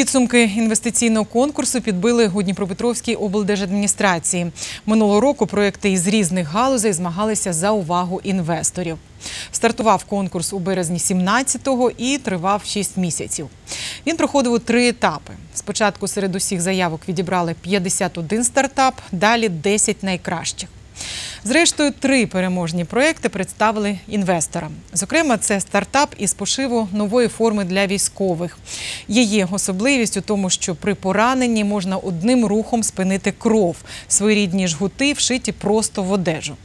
Підсумки інвестиційного конкурсу підбили у Дніпропетровській облдержадміністрації. Минулого року проекти із різних галузей змагалися за увагу інвесторів. Стартував конкурс у березні 17-го і тривав 6 місяців. Він проходив у три етапи. Спочатку серед усіх заявок відібрали 51 стартап, далі 10 найкращих. Зрештою, три переможні проекти представили інвесторам. Зокрема, це стартап із пошиву нової форми для військових. Її особливість у тому, що при пораненні можна одним рухом спинити кров. Своєрідні жгути вшиті просто в одежу.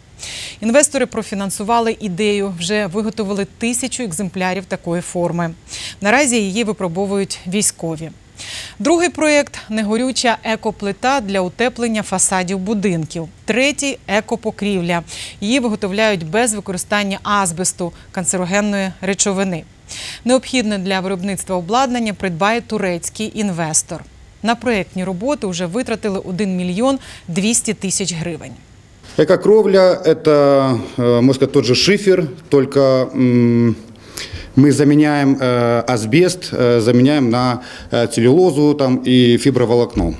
Інвестори профінансували ідею, вже виготовили тисячу екземплярів такої форми. Наразі її випробовують військові. Другий проєкт негорюча екоплита для утеплення фасадів будинків. Третій екопокрівля. Її виготовляють без використання азбесту канцерогенної речовини. Необхідне для виробництва обладнання придбає турецький інвестор. На проєктні роботи вже витратили 1 мільйон 200 тисяч гривень. Экокровля – это, э, можно сказать, тот же шифер, только м, мы заменяем э, асбест, э, заменяем на э, целлюлозу там, и фиброволокно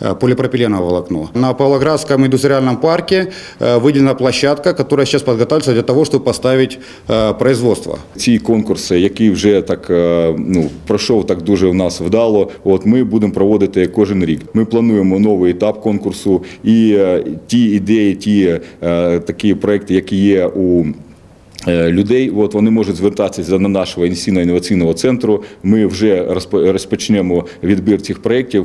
э, полипропиленовое волокно. На Павлоградском индустриальном парке э, выделена площадка, которая сейчас подготавливается для того, чтобы поставить э, производство. Ці конкурси, які вже так е, ну пройшов так дуже в нас вдало. От ми будемо проводити кожен рік. Ми плануємо новий етап конкурсу, і е, ті ідеї, ті е, такі проекти, які є у е, Людей, от вони можуть звертатися до нашого інвестиційно-інноваційного центру. Ми вже розпо- розпочнемо відбір цих проєктів.